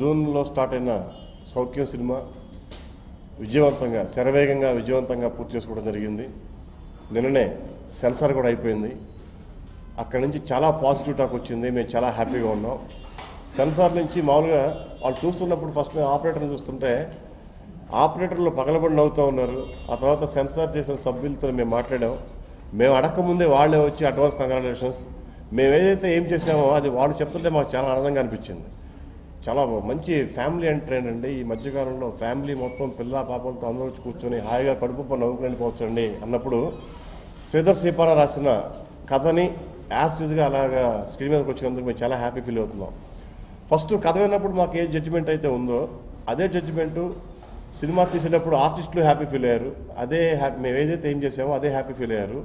జూన్లో స్టార్ట్ అయిన సౌఖ్యం సినిమా విజయవంతంగా శరవేగంగా విజయవంతంగా పూర్తి చేసుకోవడం జరిగింది. నిన్ననే సెన్సార్ కూడా అయిపోయింది. అక్కడి నుంచి చాలా పాజిటివ్ టాక్ వచ్చింది. మేము చాలా హ్యాపీగా ఉన్నాం. సెన్సార్ నుంచి మామూలుగా వాళ్ళు చూస్తున్నప్పుడు ఫస్ట్ మేము ఆపరేటర్ని చూస్తుంటే ఆపరేటర్లు పగలబడి నవ్వుతూ ఉన్నారు. ఆ తర్వాత సెన్సార్ చేసిన సభ్యులతో మేము మాట్లాడాం. మేము అడగకముందే వాళ్ళే వచ్చి అడ్వాన్స్ కంగ్రాచులేషన్స్. మేము ఏదైతే ఏం చేసామో అది వాళ్ళు చెప్తుంటే మాకు చాలా ఆనందంగా అనిపించింది. చాలా మంచి ఫ్యామిలీ ఎంటర్టైన్ అండి. ఈ మధ్యకాలంలో ఫ్యామిలీ మొత్తం పిల్ల పాపలతో అందరూ వచ్చి కూర్చొని హాయిగా కడుపు నవ్వుకుని వెళ్ళిపోవచ్చండి అన్నప్పుడు శ్రీధర్ సీపారా రాసిన కథని యాస్టిజ్గా అలాగా స్క్రీన్ మీదకి వచ్చినందుకు మేము చాలా హ్యాపీ ఫీల్ అవుతున్నాం. ఫస్ట్ కథ విన్నప్పుడు మాకు ఏ జడ్జిమెంట్ అయితే ఉందో అదే జడ్జిమెంటు సినిమా తీసేటప్పుడు ఆర్టిస్టులు హ్యాపీ ఫీల్ అయ్యారు. అదే హ్యాపీ మేము ఏదైతే ఏం చేసామో అదే హ్యాపీ ఫీల్ అయ్యారు.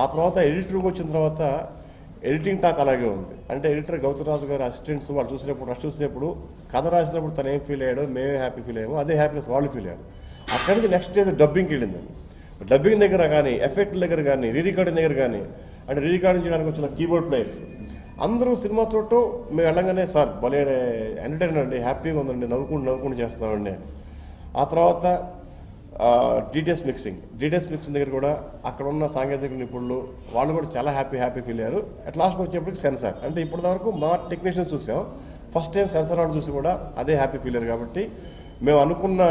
ఆ తర్వాత ఎడిటర్కి వచ్చిన తర్వాత ఎడిటింగ్ టాక్ అలాగే ఉంది. అంటే ఎడిటర్ గౌతమరాజు గారి అసిస్టెంట్స్ వాళ్ళు చూసినప్పుడు రష్ చూసినప్పుడు కథ రాసినప్పుడు తను ఏం ఫీల్ అయ్యాడో మేమే హ్యాపీ ఫీల్ అయ్యాము. అదే హ్యాపీనెస్ వాళ్ళు ఫీల్ అయ్యారు. అక్కడి నుంచి నెక్స్ట్ డేస్ డబ్బింగ్కి వెళ్ళిందండి డబ్బింగ్ దగ్గర కానీ ఎఫెక్ట్ దగ్గర కానీ రీ రికార్డింగ్ దగ్గర కానీ అంటే రీ రికార్డింగ్ చేయడానికి వచ్చిన కీబోర్డ్ ప్లేయర్స్ అందరూ సినిమా చూడటం మేము వెళ్ళగానే సార్ భలే ఎంటర్టైన్ అండి హ్యాపీగా ఉందండి నవ్వుకుంటూ నవ్వుకుంటూ చేస్తున్నామండి. ఆ తర్వాత డీటెయిల్స్ మిక్సింగ్ డీటెయిల్స్ మిక్సింగ్ దగ్గర కూడా అక్కడ ఉన్న సాంకేతిక నిపుణులు వాళ్ళు కూడా చాలా హ్యాపీ హ్యాపీ ఫీల్ అయ్యారు. అట్ లాస్ట్ వచ్చేప్పటికి సెన్సార్ అంటే ఇప్పటివరకు మా టెక్నీషియన్స్ చూసాం. ఫస్ట్ టైం సెన్సార్ వాళ్ళు చూసి కూడా అదే హ్యాపీ ఫీల్ అయ్యారు కాబట్టి మేము అనుకున్న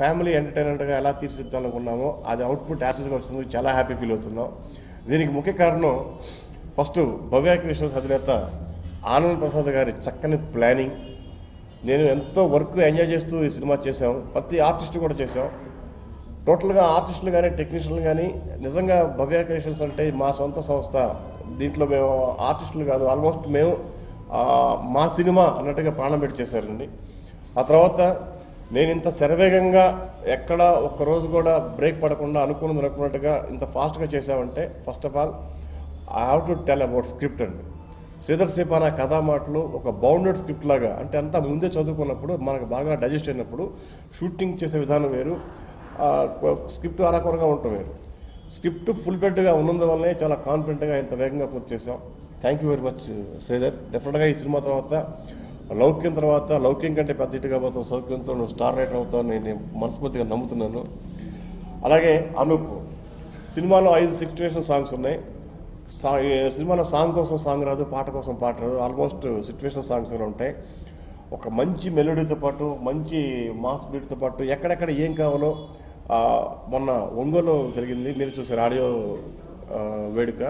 ఫ్యామిలీ ఎంటర్టైన్మెంట్గా ఎలా తీర్చిదిద్దాలనుకున్నామో అది అవుట్పుట్ యాక్సెస్గా వచ్చింది చాలా హ్యాపీ ఫీల్ అవుతున్నాం. దీనికి ముఖ్య కారణం ఫస్ట్ భవ్య క్రియేషన్స్ అధినేత ఆనంద్ ప్రసాద్ గారి చక్కని ప్లానింగ్ నేను ఎంతో వర్క్ ఎంజాయ్ చేస్తూ ఈ సినిమా చేశాం. ప్రతి ఆర్టిస్ట్ కూడా చేశాం. టోటల్గా ఆర్టిస్టులు కానీ టెక్నీషియన్లు కానీ నిజంగా భవ్య క్రియేషన్స్ అంటే మా సొంత సంస్థ. దీంట్లో మేము ఆర్టిస్టులు కాదు ఆల్మోస్ట్ మేము మా సినిమా అన్నట్టుగా ప్రాణం పెట్టి చేశారండి ఆ తర్వాత నేను ఇంత శరవేగంగా ఎక్కడ ఒక్క రోజు కూడా బ్రేక్ పడకుండా అనుకున్నది అనుకున్నట్టుగా ఇంత ఫాస్ట్గా చేసామంటే first of all I have to tell about script అండి. శ్రీధర్ సేపాన కథా మాటలు ఒక బౌండెడ్ స్క్రిప్ట్ లాగా అంటే అంతా ముందే చదువుకున్నప్పుడు మనకు బాగా డైజెస్ట్ అయినప్పుడు షూటింగ్ చేసే విధానం వేరు. స్క్రిప్ట్ అరకొరగా ఉంటాం మీరు స్క్రిప్ట్ ఫుల్ బెడ్గా ఉన్నందువల్లనే చాలా కాన్ఫిడెంట్గా ఇంత వేగంగా పూర్తి చేసాం thank you very much Sridhar. డెఫినెట్గా ఈ సినిమా తర్వాత లౌక్యం తర్వాత లౌక్యం కంటే పెద్ద ఇటుగా పోతాం సౌక్యంతో నువ్వు స్టార్ రైటర్ అవుతావు నేను మనస్ఫూర్తిగా నమ్ముతున్నాను. అలాగే అనూప్ సినిమాలో ఐదు సిచ్యువేషన్ సాంగ్స్ ఉన్నాయి. సా సినిమాలో సాంగ్ కోసం సాంగ్ రాదు పాట కోసం పాట రాదు ఆల్మోస్ట్ సిచ్యువేషన్ సాంగ్స్ కూడా ఉంటాయి. ఒక మంచి మెలోడీతో పాటు మంచి మాస్ బీట్తో పాటు ఎక్కడెక్కడ ఏం కావాలో మొన్న ఒంగోలు జరిగింది. మీరు చూసారు ఆడియో వేడుక.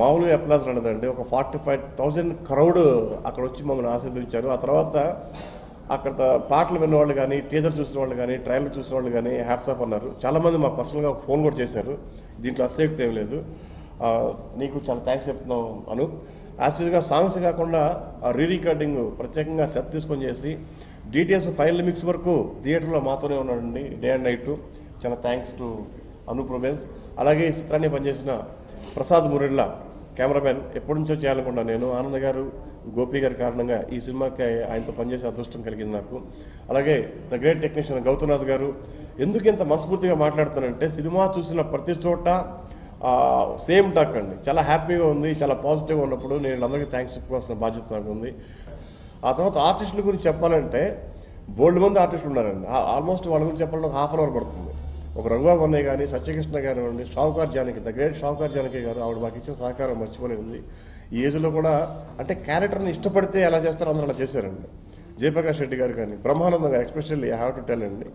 మామూలుగా అప్లాస్ ఉండదండి ఒక ఫార్టీ ఫైవ్ థౌజండ్ క్రౌడ్ అక్కడ వచ్చి మమ్మల్ని ఆశీర్వదించారు. ఆ తర్వాత అక్కడ పాటలు విన్న వాళ్ళు కానీ టీజర్ చూసిన వాళ్ళు కానీ ట్రైలర్ చూసిన వాళ్ళు కానీ హ్యాట్స్ ఆఫ్ అన్నారు. చాలామంది మా పర్సనల్గా ఫోన్ కూడా చేశారు. దీంట్లో అసక్తి ఏం లేదు. నీకు చాలా థ్యాంక్స్ చెప్తున్నాం అను. యాక్చువల్గా సాంగ్స్ కాకుండా రీ రికార్డింగ్ ప్రత్యేకంగా సెట్ తీసుకొని చేసి డీటెయిల్స్ ఫైనల్ మిక్స్ వరకు థియేటర్లో మాతోనే ఉన్నాడండి డే అండ్ నైట్ చాలా థ్యాంక్స్ టు అనూప్ రొబెన్స్ అలాగే ఈ చిత్రాన్ని పనిచేసిన ప్రసాద్ మురెళ్ళ కెమెరామెన్ ఎప్పటి నుంచో చేయాలనుకున్నా నేను. ఆనంద్ గారు గోపి గారి కారణంగా ఈ సినిమాకి ఆయనతో పనిచేసే అదృష్టం కలిగింది నాకు. అలాగే ద గ్రేట్ టెక్నీషియన్ గౌతమ్ గారు. ఎందుకు ఇంత మనస్ఫూర్తిగా మాట్లాడుతానంటే సినిమా చూసిన ప్రతి చోట సేమ్ టాక్ అండి. చాలా హ్యాపీగా ఉంది చాలా పాజిటివ్గా ఉన్నప్పుడు నేను అందరికీ థ్యాంక్స్ చెప్పుకోవాల్సిన బాధ్యత నాకు ఉంది. ఆ తర్వాత ఆర్టిస్టుల గురించి చెప్పాలంటే బోల్డ్ మంది ఆర్టిస్టులు ఉన్నారండి. ఆల్మోస్ట్ వాళ్ళ గురించి చెప్పాలంటే ఒక హాఫ్ అన్ అవర్ పడుతుంది. ఒక రఘుబాబు అన్నయ్య కానీ సత్యకృష్ణ గారు అండి షావుకార్ జానకి ద గ్రేట్ షావుకార్ జానకి గారు ఆవిడ మాకు ఇచ్చిన సహకారం మర్చిపోలేదు ఈ ఏజ్లో కూడా అంటే క్యారెక్టర్ని ఇష్టపడితే ఎలా చేస్తారో అందరూ అలా చేశారండి. జయప్రకాష్ రెడ్డి గారు కానీ బ్రహ్మానందం గారు ఎస్పెషల్లీ హ్యావ్ టు టెల్ అండి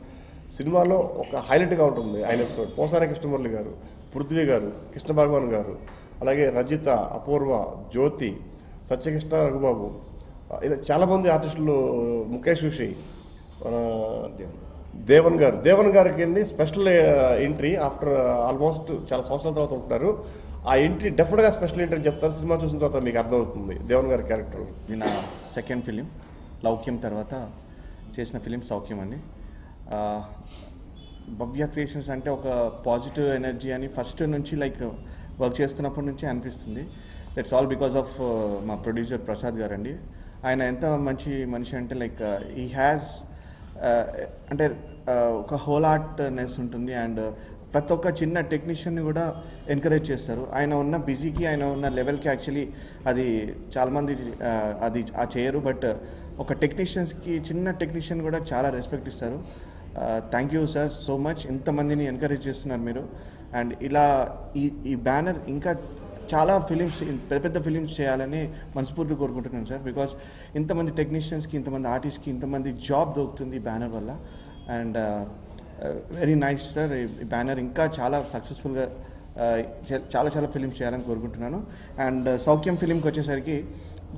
సినిమాలో ఒక హైలైట్గా ఉంటుంది ఆయన ఎపిసోడ్. పోసాని కృష్ణమురళి గారు పృథ్వీ గారు కృష్ణ భగవాన్ గారు అలాగే రజిత అపూర్వ జ్యోతి సత్యకృష్ణ రఘుబాబు చాలామంది ఆర్టిస్టులు ముఖేష్ ఋషి మన దేవన్ గారు దేవన్ గారికి స్పెషల్ ఎంట్రీ ఆఫ్టర్ ఆల్మోస్ట్ చాలా సంవత్సరాల తర్వాత ఉంటున్నారు. ఆ ఎంట్రీ డెఫినెట్గా స్పెషల్ ఎంట్రీ అని సినిమా చూసిన తర్వాత మీకు అర్థమవుతుంది దేవన్ గారి క్యారెక్టర్. ఇది నా సెకండ్ ఫిలిం లౌక్యం తర్వాత చేసిన ఫిలిం సౌఖ్యం అండి. భవ్య క్రియేషన్స్ అంటే ఒక పాజిటివ్ ఎనర్జీ అని ఫస్ట్ నుంచి లైక్ వర్క్ చేస్తున్నప్పటి నుంచి అనిపిస్తుంది. దట్స్ ఆల్ బికాస్ ఆఫ్ మా ప్రొడ్యూసర్ ప్రసాద్ గారు అండి ఆయన ఎంత మంచి మనిషి అంటే లైక్ ఈ హ్యాస్ అంటే uh, ఒక హోల్ ఆర్ట్నెస్ ఉంటుంది అండ్ uh, ప్రతి ఒక్క చిన్న టెక్నీషియన్ని కూడా ఎంకరేజ్ చేస్తారు. ఆయన ఉన్న బిజీకి ఆయన ఉన్న లెవెల్కి యాక్చువల్లీ అది చాలామంది uh, అది ఆ చేయరు బట్ ఒక టెక్నీషియన్స్కి చిన్న టెక్నీషియన్ కూడా చాలా రెస్పెక్ట్ ఇస్తారు. Thank you sir so much ఇంతమందిని ఎంకరేజ్ చేస్తున్నారు మీరు. అండ్ ఇలా ఈ ఈ బ్యానర్ ఇంకా చాలా ఫిలిమ్స్ పెద్ద పెద్ద ఫిలిమ్స్ చేయాలని మనస్ఫూర్తి కోరుకుంటున్నాను సార్. బికాస్ ఇంతమంది టెక్నీషియన్స్కి ఇంతమంది ఆర్టిస్ట్కి ఇంతమంది జాబ్ దొరుకుతుంది ఈ బ్యానర్ వల్ల. అండ్ వెరీ నైస్ సార్ ఈ బ్యానర్ ఇంకా చాలా సక్సెస్ఫుల్గా uh, చాలా చాలా ఫిలిమ్స్ చేయాలని కోరుకుంటున్నాను. అండ్ సౌఖ్యం ఫిలింకి వచ్చేసరికి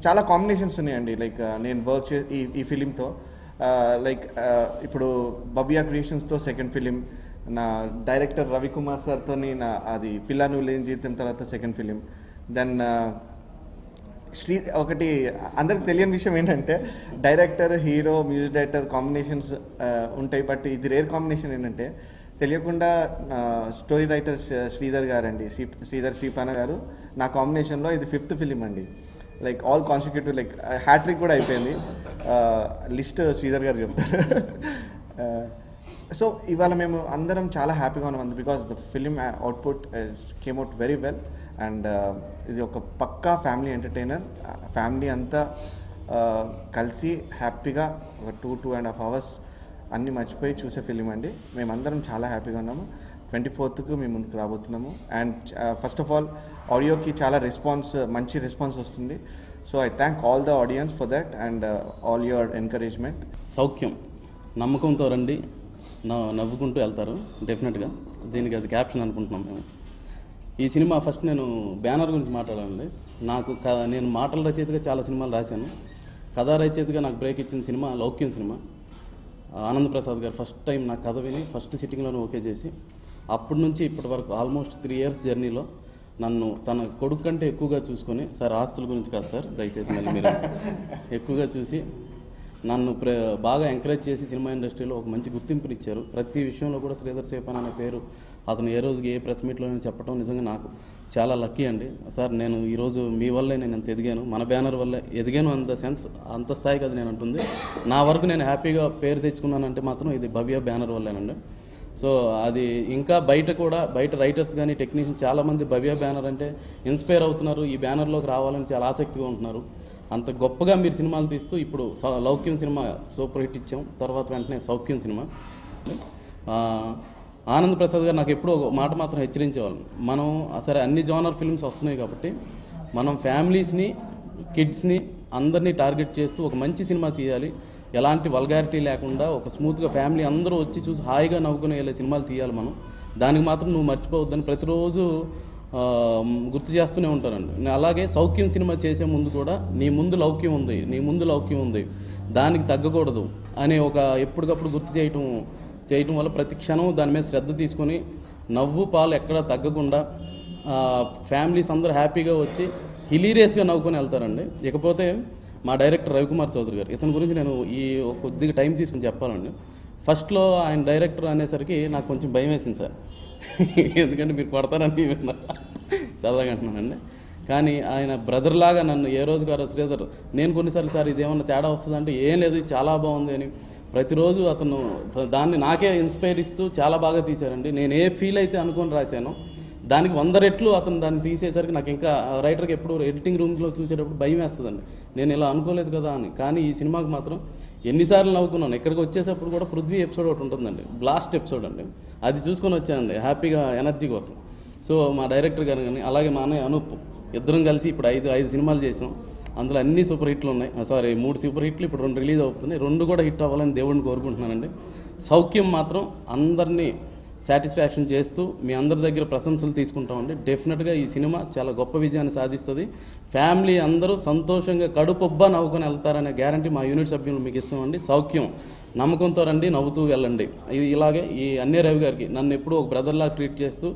చాలా కాంబినేషన్స్ ఉన్నాయండి. లైక్ uh, నేను వర్క్ చే ఈ ఈ ఫిలింతో లైక్ uh, ఇప్పుడు బబియా క్రియేషన్స్తో సెకండ్ ఫిలిం నా డైరెక్టర్ రవికుమార్ సార్తో నా అది పిల్ల నువ్వు లేని జీవితం తర్వాత సెకండ్ ఫిలిం దెన్ శ్రీ ఒకటి అందరికి తెలియని విషయం ఏంటంటే director hero music director combinations uh, ఉంటాయి. బట్ ఇది రేర్ కాంబినేషన్ ఏంటంటే తెలియకుండా స్టోరీ రైటర్ శ్రీధర్ గారు అండి శ్రీ శ్రీధర్ శ్రీపాన గారు నా కాంబినేషన్లో ఇది ఫిఫ్త్ ఫిలిం అండి. Like all consecutive like hat trick కూడా అయిపోయింది. Uh, లిస్ట్ శ్రీధర్ గారు చెప్తారు. Uh, సో ఇవాళ మేము అందరం చాలా హ్యాపీగా ఉన్నాం because the film output came out very well and ఇది ఒక పక్కా ఫ్యామిలీ ఎంటర్టైనర్ ఫ్యామిలీ అంతా uh, కలిసి హ్యాపీగా ఒక two two and half hours అన్నీ మర్చిపోయి చూసే ఫిలిం అండి. మేమందరం చాలా హ్యాపీగా ఉన్నాము. ట్వంటీ ఫోర్త్కు మేము ముందుకు రాబోతున్నాము. అండ్ ఫస్ట్ ఆఫ్ ఆల్ ఆడియోకి చాలా రెస్పాన్స్ మంచి రెస్పాన్స్ వస్తుంది. So I thank all the audience for that and all your encouragement Soukhyam. నమ్మకంతో రండి. నవ్వుకుంటూ వెళ్తారు డెఫినెట్గా దీనికి అది క్యాప్షన్ అనుకుంటున్నాం మేము. ఈ సినిమా ఫస్ట్ నేను బ్యానర్ గురించి మాట్లాడాలండి నాకు క- నేను మాటల రచయితగా చాలా సినిమాలు రాశాను. కథా రచయితగా నాకు బ్రేక్ ఇచ్చిన సినిమా లౌక్యం సినిమా. ఆనంద్ ప్రసాద్ గారు ఫస్ట్ టైం నా కథ విని ఫస్ట్ సిట్టింగ్లోనే ఓకే చేసి అప్పటి నుంచి ఇప్పటి వరకు ఆల్మోస్ట్ త్రీ ఇయర్స్ జర్నీలో నన్ను తన కొడుకు కంటే ఎక్కువగా చూసుకొని సార్ ఆస్తుల గురించి కాదు సార్ దయచేసి మళ్ళీ మీరు ఎక్కువగా చూసి నన్ను ప్ర బాగా ఎంకరేజ్ చేసి సినిమా ఇండస్ట్రీలో ఒక మంచి గుర్తింపుని ఇచ్చారు. ప్రతి విషయంలో కూడా శ్రీధర్ సేపన్ అనే పేరు అతను ఏ రోజుకి ఏ ప్రెస్ మీట్లోనే చెప్పడం నిజంగా నాకు చాలా లక్కీ అండి. సార్ నేను ఈరోజు మీ వల్లే నేను ఎంత ఎదిగాను. మన బ్యానర్ వల్లే ఎదిగాను అంత సెన్స్ అంత స్థాయికి అది నేను అంటుంది. నా వరకు నేను హ్యాపీగా పేరు తెచ్చుకున్నానంటే మాత్రం ఇది భవ్య బ్యానర్ వల్లేనండి. సో అది ఇంకా బయట కూడా బయట రైటర్స్ కానీ టెక్నీషియన్ చాలామంది భవ్య బ్యానర్ అంటే ఇన్స్పైర్ అవుతున్నారు. ఈ బ్యానర్లోకి రావాలని చాలా ఆసక్తిగా ఉంటున్నారు. అంత గొప్పగా మీరు సినిమాలు తీస్తూ ఇప్పుడు లౌక్యం సినిమా సూపర్ హిట్ ఇచ్చాం. తర్వాత వెంటనే సౌఖ్యం సినిమా. ఆనంద్ ప్రసాద్ గారు నాకు ఎప్పుడూ ఒక మాట మాత్రం హెచ్చరించేవాళ్ళం. మనం సరే అన్ని జోనర్ ఫిల్మ్స్ వస్తున్నాయి కాబట్టి మనం ఫ్యామిలీస్ని కిడ్స్ని అందరినీ టార్గెట్ చేస్తూ ఒక మంచి సినిమా తీయాలి. ఎలాంటి వల్గారిటీ లేకుండా ఒక స్మూత్గా ఫ్యామిలీ అందరూ వచ్చి చూసి హాయిగా నవ్వుకునే వెళ్ళే సినిమాలు తీయాలి మనం. దానికి మాత్రం నువ్వు మర్చిపోవద్దని ప్రతిరోజు గుర్తు చేస్తూనే ఉంటారండి. నేను అలాగే సౌఖ్యం సినిమా చేసే ముందు కూడా నీ ముందు లౌక్యం ఉంది నీ ముందు లౌక్యం ఉంది దానికి తగ్గకూడదు అనే ఒక ఎప్పటికప్పుడు గుర్తు చేయటం చేయటం వల్ల ప్రతి క్షణం దాని మీద శ్రద్ధ తీసుకొని నవ్వు పాలు ఎక్కడ తగ్గకుండా ఫ్యామిలీస్ అందరూ హ్యాపీగా వచ్చి హిలీరియస్గా నవ్వుకొని వెళ్తారండి. ఇకపోతే మా డైరెక్టర్ రవికుమార్ చౌదరి గారు ఇతని గురించి నేను ఈ కొద్దిగా టైం తీసుకుని చెప్పాలండి. ఫస్ట్లో ఆయన డైరెక్టర్ అనేసరికి నాకు కొంచెం భయం వేసింది సార్. ఎందుకంటే మీరు కొడతారని విన్నా. సరదాగా అంటున్నానండి. కానీ ఆయన బ్రదర్ లాగా నన్ను ఏ రోజు గారు శ్రీధర్ నేను కొన్నిసార్లు సార్ ఇది తేడా వస్తుందంటే ఏం లేదు చాలా బాగుంది అని. ప్రతిరోజు అతను దాన్ని నాకే ఇన్స్పైర్ ఇస్తూ చాలా బాగా తీశారండి. నేను ఏ ఫీల్ అయితే అనుకొని రాశాను దానికి వంద రెట్లు అతను దాన్ని తీసేసరికి నాకు ఇంకా రైటర్కి ఎప్పుడు ఎడిటింగ్ రూమ్స్లో చూసేటప్పుడు భయం వేస్తుందండి. నేను ఇలా అనుకోలేదు కదా అని. కానీ ఈ సినిమాకి మాత్రం ఎన్నిసార్లు నవ్వుకున్నాను. ఇక్కడికి వచ్చేటప్పుడు కూడా పృథ్వీ ఎపిసోడ్ ఒకటి ఉంటుందండి. బ్లాస్ట్ ఎపిసోడ్ అండి. అది చూసుకొని వచ్చానండి హ్యాపీగా ఎనర్జీ కోసం. సో మా డైరెక్టర్ గారు కానీ అలాగే మా అన్నయ్య అనూప్ ఇద్దరం కలిసి ఇప్పుడు ఐదు ఐదు సినిమాలు చేసాం. అందులో అన్ని సూపర్ హిట్లు ఉన్నాయి. సారీ మూడు సూపర్ హిట్లు ఇప్పుడు రెండు రిలీజ్ అవుతున్నాయి. రెండు కూడా హిట్ అవ్వాలని దేవుడిని కోరుకుంటున్నానండి. సౌఖ్యం మాత్రం అందరినీ సాటిస్ఫాక్షన్ చేస్తూ మీ అందరి దగ్గర ప్రశంసలు తీసుకుంటామండి. డెఫినెట్గా ఈ సినిమా చాలా గొప్ప విజయాన్ని సాధిస్తుంది. ఫ్యామిలీ అందరూ సంతోషంగా కడుపొబ్బా నవ్వుకొని వెళ్తారనే గ్యారంటీ మా యూనిట్ సభ్యులు మీకు ఇస్తామండి. సౌఖ్యం. నమ్మకంతో రండి నవ్వుతూ వెళ్ళండి. ఇది ఇలాగే ఈ అన్నే రవి గారికి నన్ను ఎప్పుడూ ఒక బ్రదర్లా ట్రీట్ చేస్తూ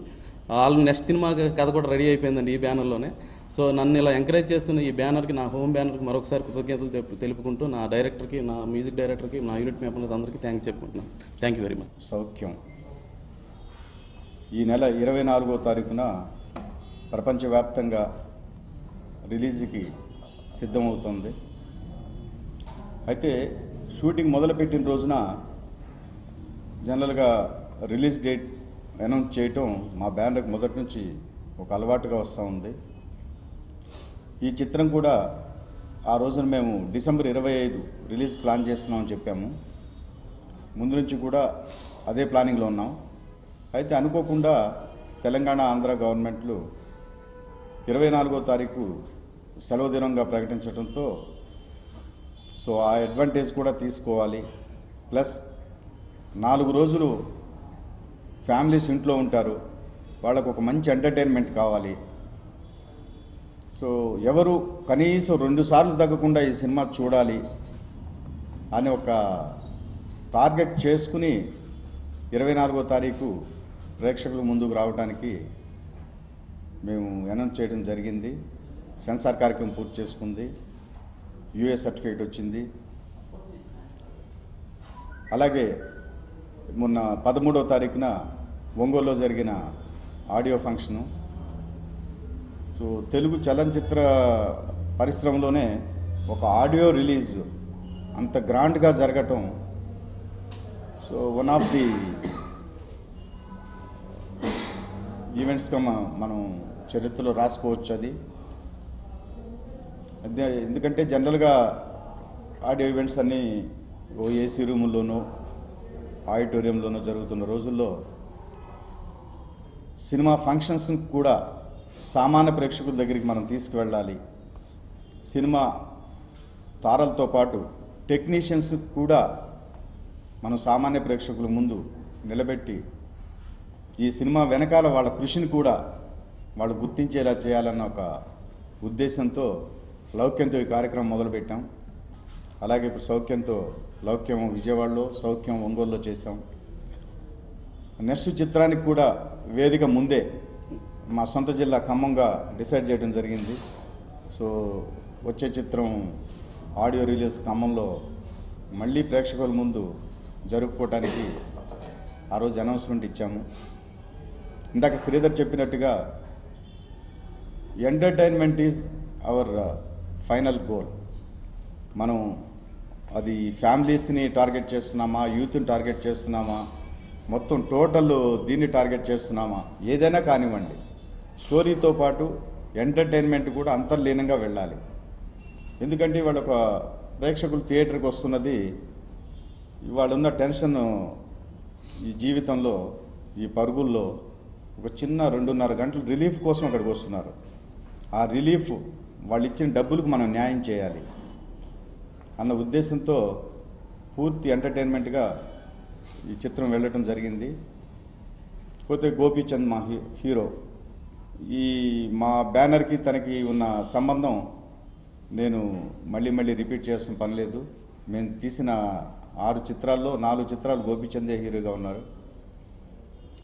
వాళ్ళు నెక్స్ట్ సినిమా కథ కూడా రెడీ అయిపోయిందండి ఈ బ్యానర్లోనే సో నన్ను ఇలా ఎంకరేజ్ చేస్తున్న ఈ బ్యానర్కి నా హోమ్ బ్యానర్కి మరొకసారి కృతజ్ఞతలు తెలుపుకుంటూ నా డైరెక్టర్కి నా మ్యూజిక్ డైరెక్టర్కి నా యూనిట్ మెంబర్స్ అందరికీ థ్యాంక్స్ చెప్పుకుంటున్నాను. Thank you very much Soukhyam. ఈ నెల ఇరవై నాలుగో తారీఖున ప్రపంచవ్యాప్తంగా రిలీజ్కి సిద్ధమవుతుంది. అయితే షూటింగ్ మొదలుపెట్టిన రోజున జనరల్గా రిలీజ్ డేట్ అనౌన్స్ చేయటం మా బ్యానర్కి మొదటి నుంచి ఒక అలవాటుగా వస్తూ ఉంది. ఈ చిత్రం కూడా ఆ రోజున మేము డిసెంబర్ ఇరవై ఐదు రిలీజ్ ప్లాన్ చేస్తున్నామని చెప్పాము. ముందు నుంచి కూడా అదే ప్లానింగ్లో ఉన్నాం. అయితే అనుకోకుండా తెలంగాణ ఆంధ్ర గవర్నమెంట్లు ఇరవై నాలుగో తారీఖు సెలవు దినంగా ప్రకటించడంతో సో ఆ అడ్వాంటేజ్ కూడా తీసుకోవాలి. ప్లస్ నాలుగు రోజులు ఫ్యామిలీస్ ఇంట్లో ఉంటారు. వాళ్ళకు ఒక మంచి ఎంటర్టైన్మెంట్ కావాలి. సో ఎవరు కనీసం రెండు సార్లు తగ్గకుండా ఈ సినిమా చూడాలి అని ఒక టార్గెట్ చేసుకుని ఇరవై నాలుగో తారీఖు ప్రేక్షకుల ముందుకు రావడానికి మేము అనౌన్స్ చేయడం జరిగింది. సెన్సార్ కార్యక్రమం పూర్తి చేసుకుంది. యూఏ సర్టిఫికేట్ వచ్చింది. అలాగే మొన్న పదమూడవ తారీఖున ఒంగోలులో జరిగిన ఆడియో ఫంక్షను. సో తెలుగు చలనచిత్ర పరిశ్రమలోనే ఒక ఆడియో రిలీజ్ అంత గ్రాండ్గా జరగటం. సో వన్ ఆఫ్ ది ఈవెంట్స్గా మనం చరిత్రలో రాసుకోవచ్చు అది. అదే ఎందుకంటే జనరల్గా ఆడియో ఈవెంట్స్ అన్నీ ఓ ఏసీ రూముల్లోనూ ఆడిటోరియంలోనూ జరుగుతున్న రోజుల్లో సినిమా ఫంక్షన్స్ కూడా సామాన్య ప్రేక్షకుల దగ్గరికి మనం తీసుకువెళ్ళాలి. సినిమా తారలతో పాటు టెక్నీషియన్స్ కూడా మనం సామాన్య ప్రేక్షకుల ముందు నిలబెట్టి ఈ సినిమా వెనకాల వాళ్ళ కృషిని కూడా వాళ్ళు గుర్తించేలా చేయాలన్న ఒక ఉద్దేశంతో లౌక్యంతో ఈ కార్యక్రమం మొదలుపెట్టాం. అలాగే ఇప్పుడు సౌఖ్యంతో లౌక్యం విజయవాడలో సౌఖ్యం ఒంగోలులో చేసాం నెక్స్ట్ చిత్రానికి కూడా వేదిక ముందే మా సొంత జిల్లా ఖమ్మంగా డిసైడ్ చేయడం జరిగింది. సో వచ్చే చిత్రం ఆడియో రిలీజ్ ఖమ్మంలో మళ్ళీ ప్రేక్షకుల ముందు జరుపుకోవటానికి ఆ రోజు అనౌన్స్మెంట్ ఇచ్చాము. ఇందాక శ్రీధర్ చెప్పినట్టుగా entertainment is our final goal. మనం అది ఫ్యామిలీస్ని టార్గెట్ చేస్తున్నామా? యూత్ని టార్గెట్ చేస్తున్నామా? మొత్తం టోటల్ దీన్ని టార్గెట్ చేస్తున్నామా? ఏదైనా కానివ్వండి. స్టోరీతో పాటు ఎంటర్టైన్మెంట్ కూడా అంతర్లీనంగా వెళ్ళాలి. ఎందుకంటే ఇవాళ ఒక ప్రేక్షకులు థియేటర్కి వస్తున్నది ఇవాళ ఉన్న టెన్షన్ ఈ జీవితంలో ఈ పరుగుల్లో ఒక చిన్న రెండున్నర గంటలు రిలీఫ్ కోసం అక్కడికి వస్తున్నారు. ఆ రిలీఫ్ వాళ్ళు ఇచ్చిన డబ్బులకు మనం న్యాయం చేయాలి అన్న ఉద్దేశంతో పూర్తి ఎంటర్టైన్మెంట్గా ఈ చిత్రం వెళ్ళటం జరిగింది. పోతే గోపీచంద్ మా హీ- హీరో. ఈ మా బ్యానర్కి తనకి ఉన్న సంబంధం నేను మళ్ళీ మళ్ళీ రిపీట్ చేసిన పని లేదు. మేము తీసిన ఆరు చిత్రాల్లో నాలుగు చిత్రాలు గోపీచందే హీరోగా ఉన్నారు.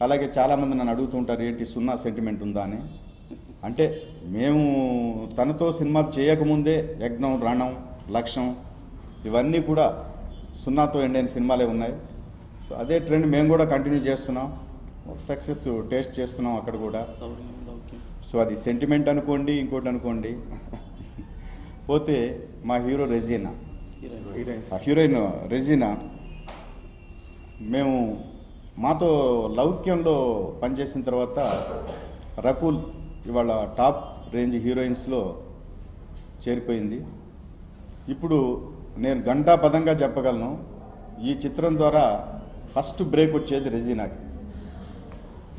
అలాగే చాలామంది నన్ను అడుగుతుంటారు ఏంటి సున్నా సెంటిమెంట్ ఉందా అని. అంటే మేము తనతో సినిమాలు చేయకముందే యజ్ఞం రణం లక్ష్యం ఇవన్నీ కూడా సున్నాతో ఎండ్ అయిన సినిమాలే ఉన్నాయి. సో అదే ట్రెండ్ మేము కూడా కంటిన్యూ చేస్తున్నాం. ఒక సక్సెస్ టేస్ట్ చేస్తున్నాం అక్కడ కూడా. సో అది సెంటిమెంట్ అనుకోండి ఇంకోటి అనుకోండి. పోతే మా హీరో రెజీనా? హీరోయిన్ ఆ హీరోయిన్ రెజీనా? మేము మాతో లౌక్యంలో పనిచేసిన తర్వాత రకుల్ ఇవాళ టాప్ రేంజ్ హీరోయిన్స్లో చేరిపోయింది. ఇప్పుడు నేను గంటా పదంగా చెప్పగలను ఈ చిత్రం ద్వారా ఫస్ట్ బ్రేక్ వచ్చేది రెజీనాకి.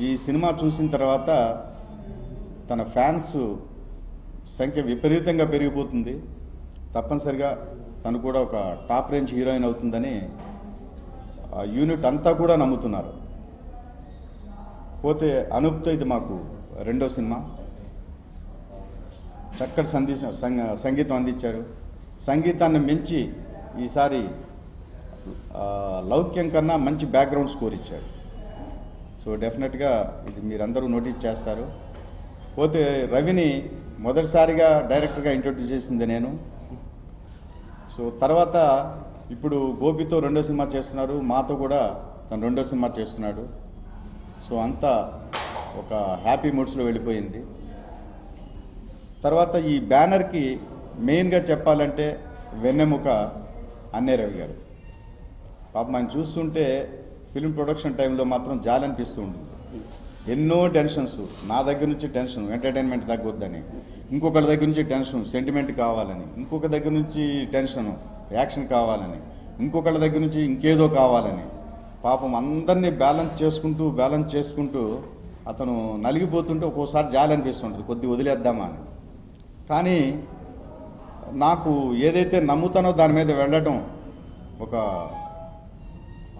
ఈ సినిమా చూసిన తర్వాత తన ఫ్యాన్స్ సంఖ్య విపరీతంగా పెరిగిపోతుంది. తప్పనిసరిగా తను కూడా ఒక టాప్ రేంజ్ హీరోయిన్ అవుతుందని ఆ యూనిట్ అంతా కూడా నమ్ముతున్నారు. పోతే అనుప్తో ఇది మాకు రెండో సినిమా. చక్కటి సందీ సంగ- సంగీతం అందించారు. సంగీతాన్ని మించి ఈసారి లౌక్యం కన్నా మంచి బ్యాక్గ్రౌండ్ స్కోర్ ఇచ్చారు. సో డెఫినెట్గా ఇది మీరందరూ నోటీస్ చేస్తారు. పోతే రవిని మొదటిసారిగా డైరెక్టర్గా ఇంట్రొడ్యూస్ చేసింది నేను. సో తర్వాత ఇప్పుడు గోపితో రెండో సినిమా చేస్తున్నారు మాతో కూడా తను రెండో సినిమా చేస్తున్నాడు. సో అంతా ఒక హ్యాపీ మూడ్స్లో వెళ్ళిపోయింది. తర్వాత ఈ బ్యానర్కి మెయిన్గా చెప్పాలంటే వెన్నెముక అన్నే రవి గారు. పాపం ఆయన చూస్తుంటే ఫిల్మ్ ప్రొడక్షన్ టైంలో మాత్రం జాలి అనిపిస్తూ ఉంటుంది. ఎన్నో టెన్షన్స్ నా దగ్గర నుంచి టెన్షన్ ఎంటర్టైన్మెంట్ తగ్గొద్దని. ఇంకొకరి దగ్గర నుంచి టెన్షన్ సెంటిమెంట్ కావాలని. ఇంకొక దగ్గర నుంచి టెన్షన్ యాక్షన్ కావాలని. ఇంకొకళ్ళ దగ్గర నుంచి ఇంకేదో కావాలని. పాపం అందరినీ బ్యాలెన్స్ చేసుకుంటూ బ్యాలెన్స్ చేసుకుంటూ అతను నలిగిపోతుంటే ఒక్కోసారి జాలి అనిపిస్తుంటుంది కొద్ది వదిలేద్దామా అని. కానీ నాకు ఏదైతే నమ్ముతానో దాని మీద వెళ్ళటం ఒక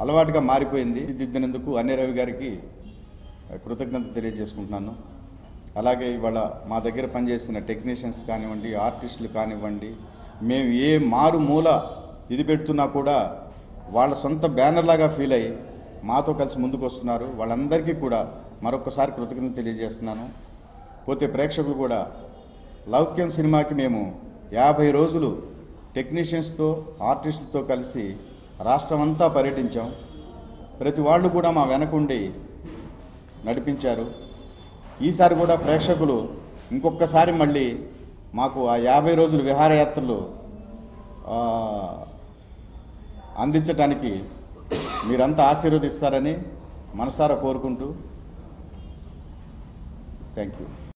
అలవాటుగా మారిపోయింది. దిద్దినందుకు అన్నే రవి గారికి కృతజ్ఞత తెలియజేసుకుంటున్నాను. అలాగే ఇవాళ మా దగ్గర పనిచేసిన టెక్నీషియన్స్ కానివ్వండి ఆర్టిస్టులు కానివ్వండి మేము ఏ మారు మూల ఇది పెడుతున్నా కూడా వాళ్ళ సొంత బ్యానర్ లాగా ఫీల్ అయ్యి మాతో కలిసి ముందుకు వస్తున్నారు వాళ్ళందరికీ కూడా మరొకసారి కృతజ్ఞత తెలియజేస్తున్నాను. పోతే ప్రేక్షకులు కూడా లౌక్యం సినిమాకి మేము యాభై రోజులు టెక్నీషియన్స్తో ఆర్టిస్టులతో కలిసి రాష్ట్రం అంతా పర్యటించాం. ప్రతి వాళ్ళు కూడా మా వెనకుండి నడిపించారు. ఈసారి కూడా ప్రేక్షకులు ఇంకొకసారి మళ్ళీ మాకు ఆ యాభై రోజులు విహారయాత్రలు అందించడానికి మీరంతా ఆశీర్వదిస్తారని మనసారా కోరుకుంటూ థ్యాంక్ యూ